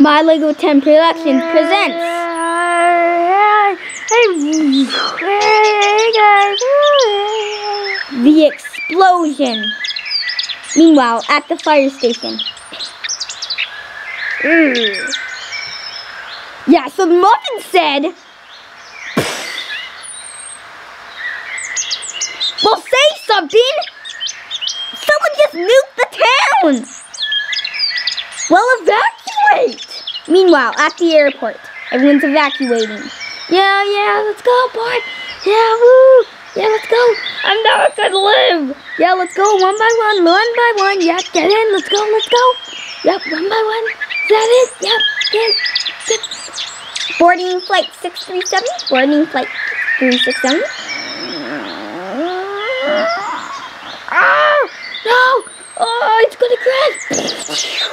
My Lego 10 Productions presents the explosion. Meanwhile, at the fire station. Yeah, so the muffin said, Well, say something! Someone just nuked the town! Well, evacuate! Meanwhile, at the airport, everyone's evacuating. Yeah, yeah, let's go, boy! Yeah, woo! Yeah, let's go! I'm not gonna live! Yeah, let's go one by one, one by one. Yeah, get in, let's go, let's go! Yep, one by one. Is that it? Yep, good, good. Boarding flight 637, boarding flight 367. Ah! No! Oh, it's gonna crash!